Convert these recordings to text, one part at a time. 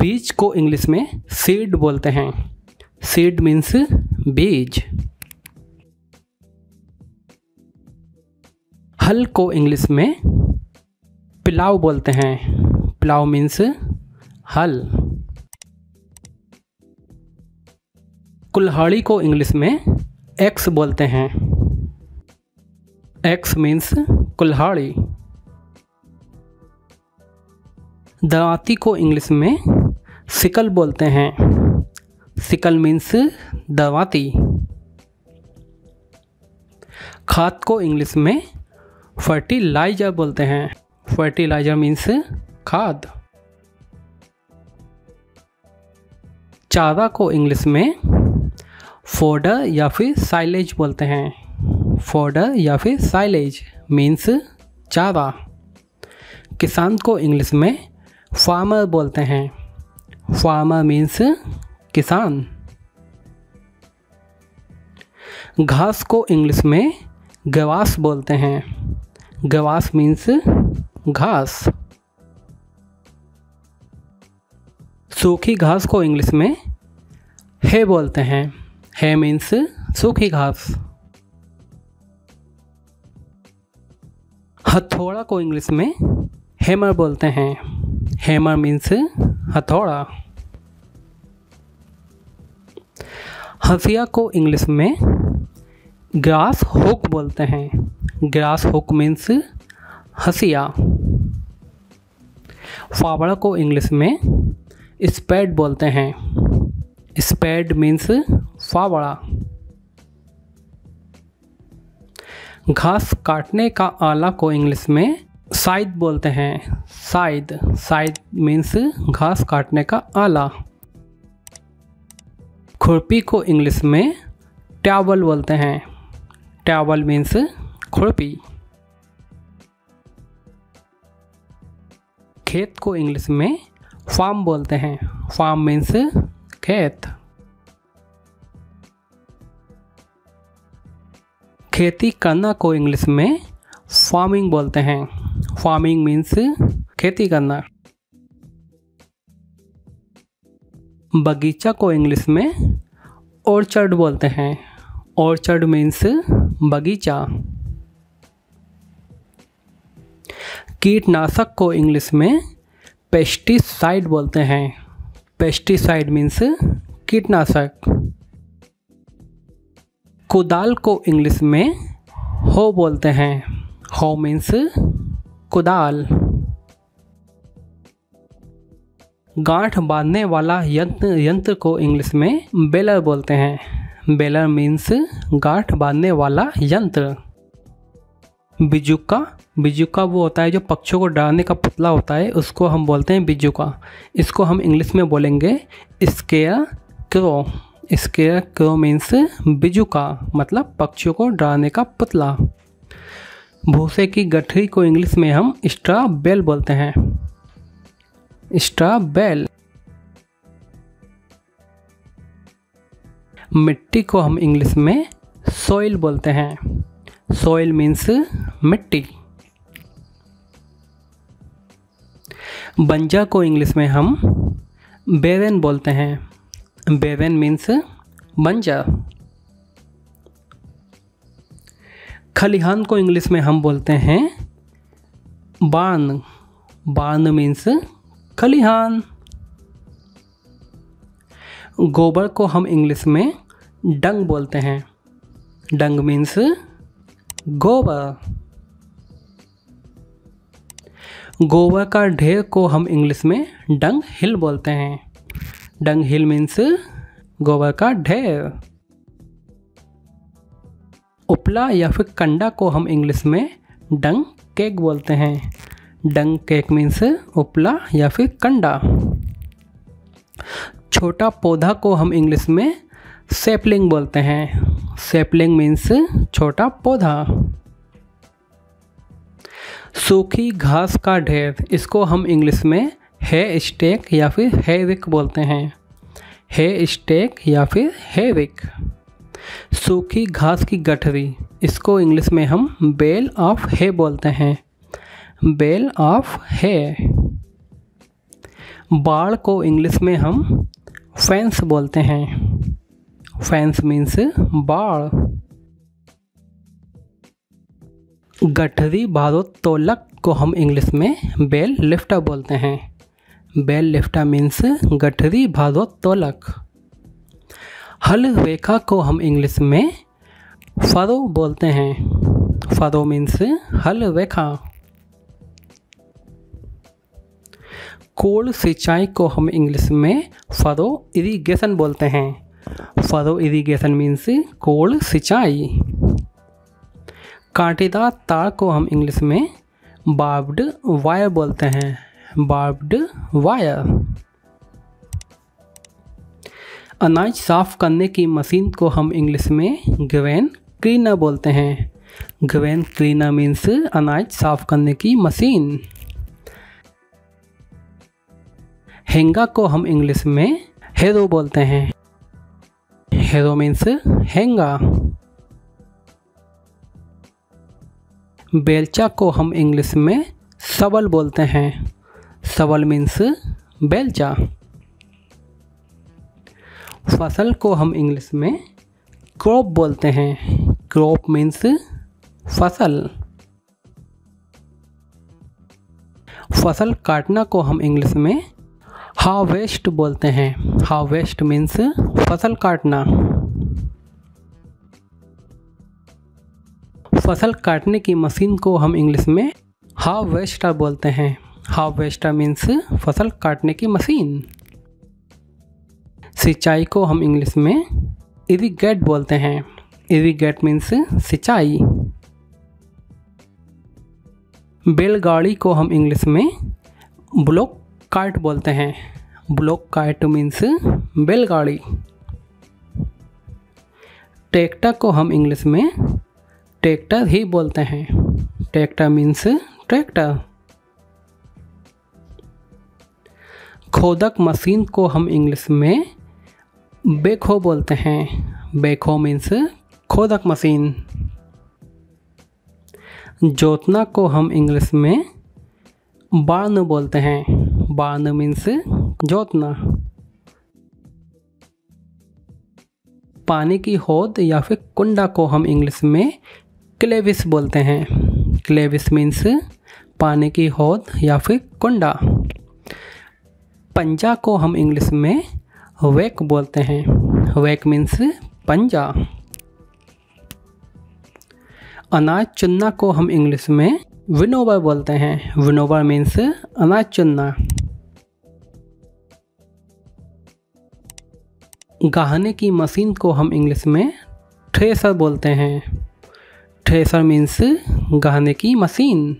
बीज को इंग्लिश में सीड बोलते हैं। सीड मीन्स बीज। हल को इंग्लिश में पिलाव बोलते हैं। पिलाव मीन्स हल। कुल्हाड़ी को इंग्लिश में एक्स बोलते हैं। एक्स मीन्स कुल्हाड़ी। दवाती को इंग्लिश में सिकल बोलते हैं। सिकल मीन्स दवाती। खाद को इंग्लिश में फर्टिलाइज़र बोलते हैं। फर्टिलाइज़र मीन्स खाद। चारा को इंग्लिश में फोडर या फिर साइलेज बोलते हैं। फोडर या फिर साइलेज मीन्स चारा। किसान को इंग्लिश में फार्मर बोलते हैं। फार्मर मीन्स किसान। घास को इंग्लिश में गवास बोलते हैं। गवास मीन्स घास। सूखी घास को इंग्लिश में है बोलते हैं। है मीन्स सूखी घास। हथौड़ा को इंग्लिश में हैमर बोलते हैं। हैमर मीन्स हथौड़ा हसिया को इंग्लिश में ग्रास हुक बोलते हैं। ग्रास हुक मीन्स हसिया। फावड़ा को इंग्लिश में स्पैड बोलते हैं। स्पैड मीन्स फावड़ा। घास काटने का आला को इंग्लिश में साइद बोलते हैं। साइद साइद मीन्स घास काटने का आला। खुरपी को इंग्लिश में टैवल बोलते हैं। टैवल मीन्स खुरपी। खेत को इंग्लिश में फार्म बोलते हैं। फार्म मीन्स खेत। खेती करना को इंग्लिश में फ़ार्मिंग बोलते हैं। फ़ार्मिंग मीन्स खेती करना। बगीचा को इंग्लिश में ऑर्चर्ड बोलते हैं। ऑर्चर्ड मीन्स बगीचा। कीटनाशक को इंग्लिश में पेस्टिसाइड बोलते हैं। पेस्टिसाइड मीन्स कीटनाशक। कुदाल को इंग्लिश में हो बोलते हैं। हो मीन्स कुदाल। गांठ बांधने वाला यंत्र यंत्र को इंग्लिश में बेलर बोलते हैं। बेलर मीन्स गांठ बांधने वाला यंत्र। बिजुका बिजुका वो होता है जो पक्षियों को डराने का पुतला होता है, उसको हम बोलते हैं बिजुका। इसको हम इंग्लिश में बोलेंगे scarecrow. Scarecrow means बिजुका मतलब पक्षियों को डराने का पुतला। भूसे की गठरी को इंग्लिश में हम स्ट्रा बेल बोलते हैं। स्ट्रा बेल मिट्टी को हम इंग्लिश में सोइल बोलते हैं। सोइल मीन्स मिट्टी। बंजा को इंग्लिश में हम बेवेन बोलते हैं। बेरन मीन्स बंजा। खलिहान को इंग्लिश में हम बोलते हैं बान। बान मीन्स खलिहान। गोबर को हम इंग्लिश में डंग बोलते हैं। डंग मीन्स गोबर। गोबर का ढेर को हम इंग्लिश में डंग हिल बोलते हैं। डंग हिल मीन्स गोबर का ढेर। उपला या फिर कंडा को हम इंग्लिश में डंग केक बोलते हैं। डंग केक मीन्स उपला या फिर कंडा। छोटा पौधा को हम इंग्लिश में सेपलिंग बोलते हैं। सेपलिंग मीन्स छोटा पौधा। सूखी घास का ढेर, इसको हम इंग्लिश में है स्टेक या फिर है विक बोलते हैं। है स्टेक या फिर है विक सूखी घास की गठरी। इसको इंग्लिश में हम बेल ऑफ़ है बोलते हैं। बेल ऑफ़ है। बाढ़ को इंग्लिश में हम फैंस बोलते हैं। फैंस मीन्स बाढ़ गठरी भारोत्तोलक को हम इंग्लिश में बेल लिफ्टा बोलते हैं। बेल लिफ्टा मीन्स गठरी भारोत्तोलक हल रेखा को हम इंग्लिश में फरो बोलते हैं। फरो मीन्स हल रेखा। कोल सिंचाई को हम इंग्लिश में फरो इरिगेशन बोलते हैं। फरो इरिगेशन मीन्स कोल सिंचाई। कांटेदार तार को हम इंग्लिश में बार्ब्ड वायर बोलते हैं। बार्ब्ड वायर अनाज साफ़ करने की मशीन को हम इंग्लिश में ग्रेन क्लीनर बोलते हैं। ग्रेन क्लीनर मीन्स अनाज साफ़ करने की मशीन। हेंगा को हम इंग्लिश में हेरो बोलते हैं। हेरो मीन्स हेंगा। बेलचा को हम इंग्लिश में सबल बोलते हैं। सबल मीन्स बेलचा। फ़सल को हम इंग्लिश में क्रॉप बोलते हैं। क्रॉप मीन्स फ़सल। फ़सल काटना को हम इंग्लिश में हार्वेस्ट बोलते हैं। हार्वेस्ट मीन्स फ़सल काटना। फ़सल काटने की मशीन को हम इंग्लिश में हार्वेस्टर बोलते हैं। हार्वेस्टर मीन्स फ़सल काटने की मशीन सिंचाई को हम इंग्लिश में इरीगेट बोलते हैं। इरीगेट मीन्स सिंचाई। बैलगाड़ी को हम इंग्लिश में ब्लॉक कार्ट बोलते हैं। ब्लॉक कार्ट मीन्स बैलगाड़ी। ट्रैक्टर को हम इंग्लिश में ट्रैक्टर ही बोलते हैं। Tractor means tractor. खोदक मशीन को हम इंग्लिश में बेखो बोलते हैं। बेखो मीन्स खोदक मशीन जोतना को हम इंग्लिश में बाण बोलते हैं। बाण मीन्स जोतना। पानी की होद या फिर कुंडा को हम इंग्लिश में क्लेविस बोलते हैं। क्लेविस मीन्स पानी की होद या फिर कुंडा। पंजा को हम इंग्लिश में वैक बोलते हैं। वैक मीन्स पंजा। अनाज चुनना को हम इंग्लिश में विनोवर बोलते हैं। विनोवर मीन्स अनाज चुनना गहने की मशीन को हम इंग्लिश में थ्रेसर बोलते हैं। थ्रेसर मीन्स गहने की मशीन।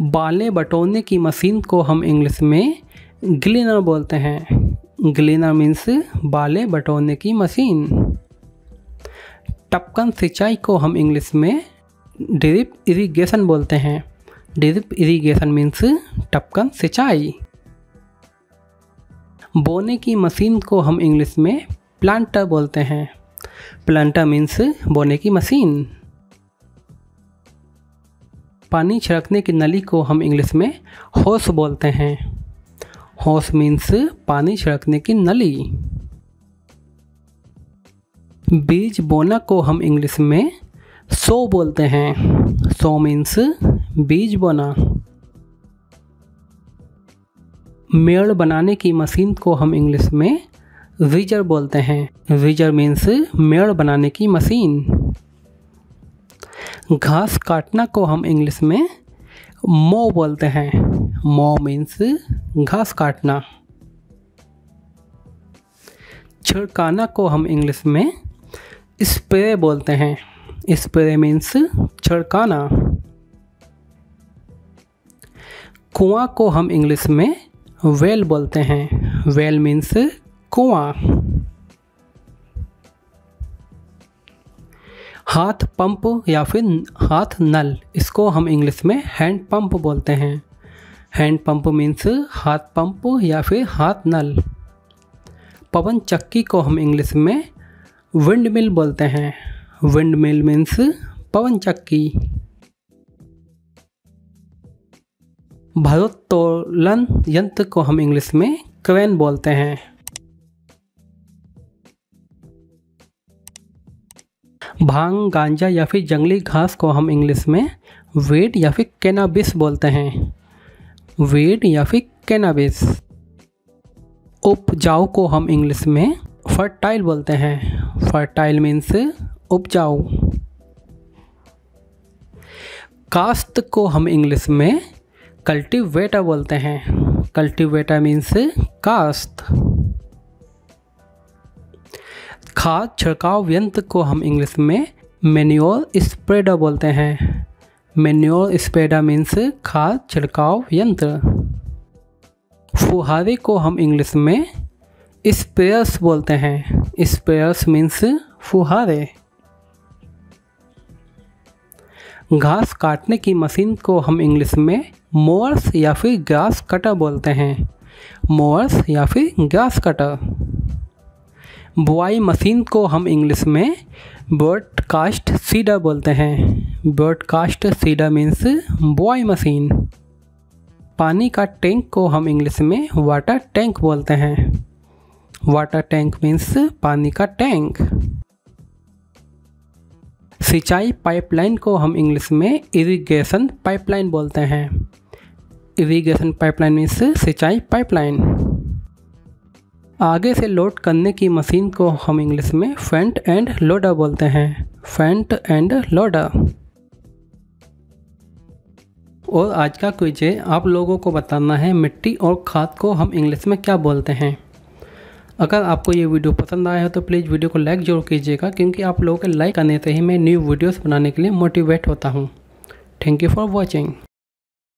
बालें बटोरने की मशीन को हम इंग्लिश में ग्लिनर बोलते हैं। ग्लीनर मीन्स बाले बटोरने की मशीन। टपकन सिंचाई को हम इंग्लिश में ड्रिप इरिगेशन बोलते हैं। ड्रिप इरिगेशन मीन्स टपकन सिंचाई। बोने की मशीन को हम इंग्लिश में प्लांटर बोलते हैं। प्लांटर मीन्स बोने की मशीन। पानी छिड़कने की नली को हम इंग्लिश में होस बोलते हैं। होस मीन्स पानी छिड़कने की नली। बीज बोना को हम इंग्लिश में सो बोलते हैं। सो मीन्स बीज बोना। मेड़ बनाने की मशीन को हम इंग्लिश में रीजर बोलते हैं। रीजर मीन्स मेड़ बनाने की मशीन। घास काटना को हम इंग्लिश में मो बोलते हैं। मो मीन्स घास काटना। छिड़काना को हम इंग्लिश में स्प्रे बोलते हैं। स्प्रे मीन्स छिड़काना। कुआँ को हम इंग्लिश में वेल बोलते हैं। वेल मीन्स कुआँ। हाथ पंप या फिर हाथ नल, इसको हम इंग्लिश में हैंड पंप बोलते हैं। हैंड पंप मीन्स हाथ पंप या फिर हाथ नल। पवन चक्की को हम इंग्लिश में विंड मिल बोलते हैं। विंड मिल मीन्स पवन चक्की। भारोत्तोलन यंत्र को हम इंग्लिश में क्रेन बोलते हैं। भाँग, गांजा या फिर जंगली घास को हम इंग्लिश में वेट या फिर कैनाबिस बोलते हैं। वेड या फिर कैनाबिस उपजाऊ को हम इंग्लिश में फर्टाइल बोलते हैं। फर्टाइल मीन्स उपजाऊ। कास्ट को हम इंग्लिश में कल्टिवेटर बोलते हैं। कल्टिवेटर मीन्स कास्ट खाद छिड़काव यंत्र को हम इंग्लिश में मैन्योर स्प्रेडर बोलते हैं। मैन्योर स्पेडा मीन्स खाद छिड़काव यंत्र फुहारे को हम इंग्लिश में स्प्रेयर्स बोलते हैं स्प्रेयर्स मीन्स फुहारे घास काटने की मशीन को हम इंग्लिश में मोअर्स या फिर ग्रास कटर बोलते हैं। मोअर्स या फिर ग्रास कटर बुआई मशीन को हम इंग्लिश में ब्रॉडकास्ट सीडर बोलते हैं। ब्रॉडकास्ट सीडा मीन्स बुआई मशीन पानी का टैंक को हम इंग्लिश में वाटर टैंक बोलते हैं। वाटर टैंक मीन्स पानी का टैंक सिंचाई पाइपलाइन को हम इंग्लिश में इरिगेशन पाइपलाइन बोलते हैं। इरिगेशन पाइपलाइन मीन्स सिंचाई पाइपलाइन आगे से लोड करने की मशीन को हम इंग्लिश में फ्रंट एंड लोडर बोलते हैं। फ्रंट एंड लोडर और आज का क्विज है, आप लोगों को बताना है मिट्टी और खाद को हम इंग्लिश में क्या बोलते हैं। अगर आपको ये वीडियो पसंद आया हो तो प्लीज़ वीडियो को लाइक ज़रूर कीजिएगा, क्योंकि आप लोगों के लाइक करने से ही मैं न्यू वीडियोस बनाने के लिए मोटिवेट होता हूँ। Thank you for watching